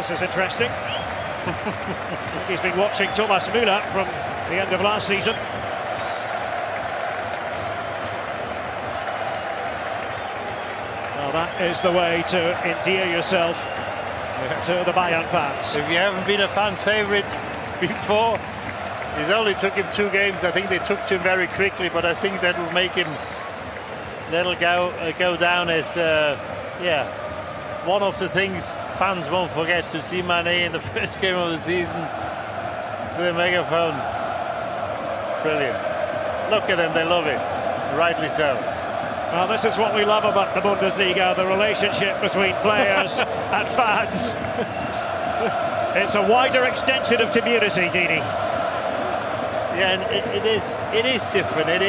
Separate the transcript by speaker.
Speaker 1: This is interesting. He's been watching Thomas Müller from the end of last season. Well, that is the way to endear yourself to the Bayern fans.
Speaker 2: If you haven't been a fan's favourite before, it only took him two games. I think they took to him very quickly, but I think that will make him that'll go uh, go down as uh, yeah one of the things fans won't forget to see Mane in the first game of the season with a megaphone. Brilliant. Look at them, they love it. Rightly so.
Speaker 1: Well, this is what we love about the Bundesliga, the relationship between players and fans. it's a wider extension of community, Didi.
Speaker 2: Yeah, and it, it is it is different. It is